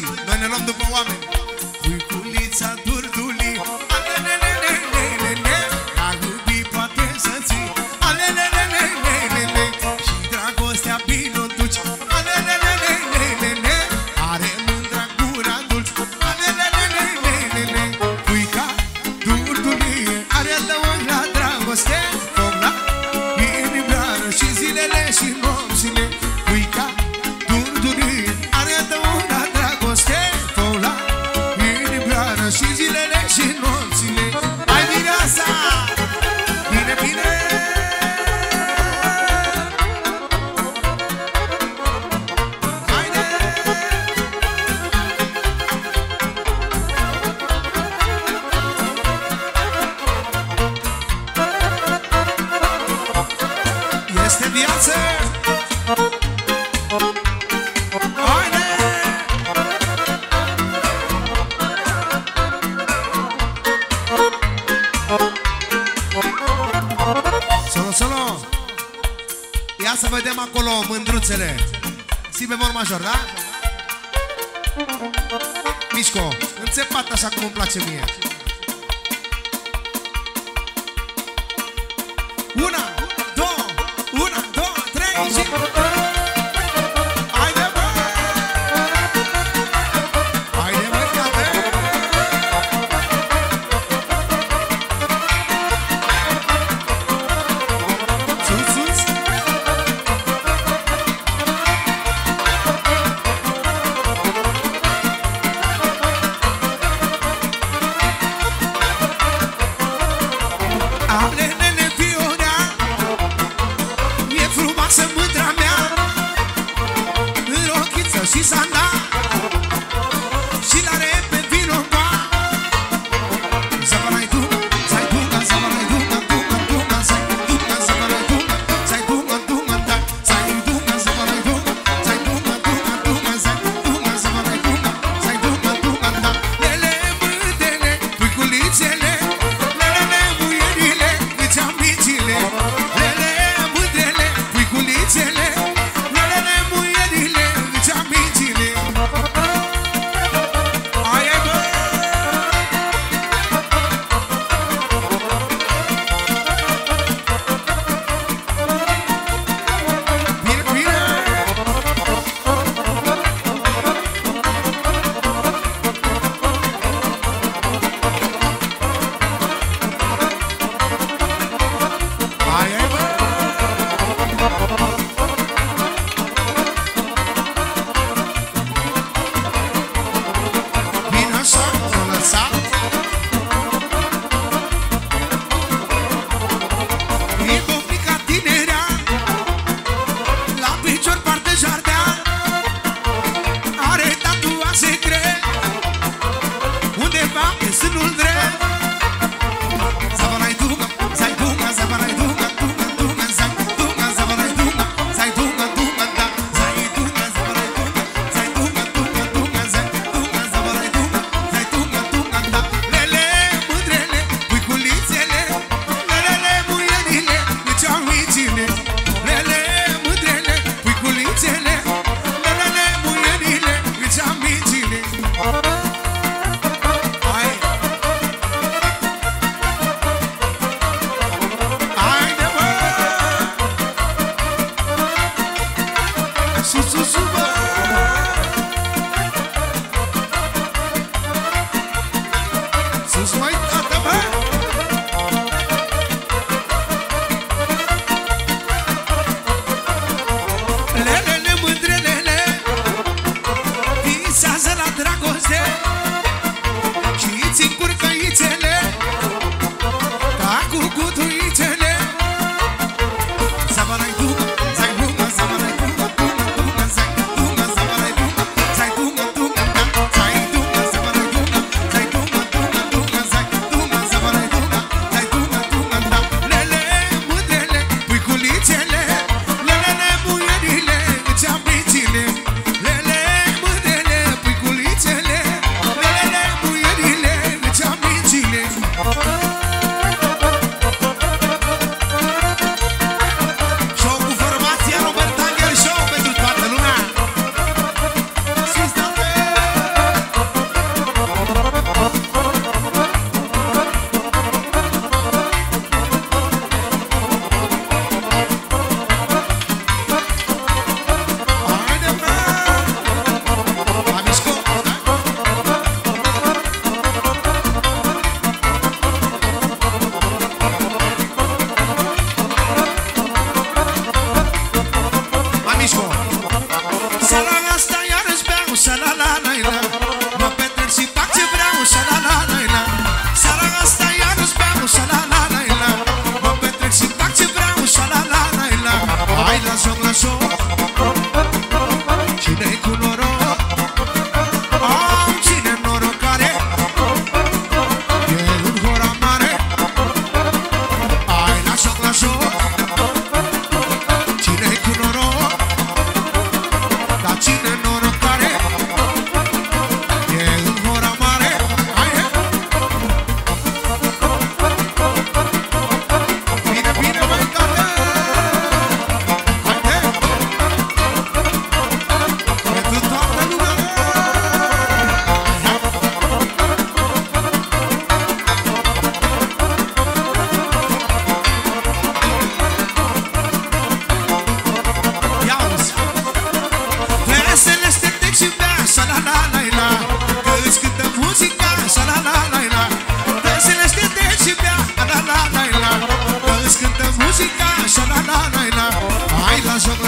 maji na neno mtu kwa wame viață Haide! Să vedem acolo mândruțele Si bemol major, da? Mișco, înțepat așa cum îmi place mie Una! crazy. she's on nah.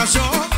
Cause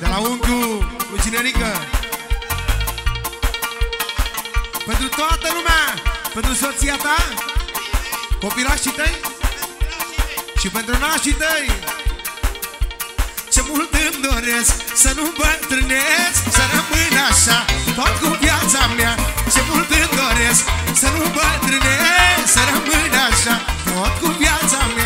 De la unchiul lui Cinerică. Pentru toată lumea Pentru soția ta Copilașii tăi Și pentru nașii tăi. Ce mult îmi doresc Să nu bătrânesc Să rămân așa Tot cu viața mea. Ce mult îmi doresc Să nu bătrânesc Să rămân așa Tot cu viața mea.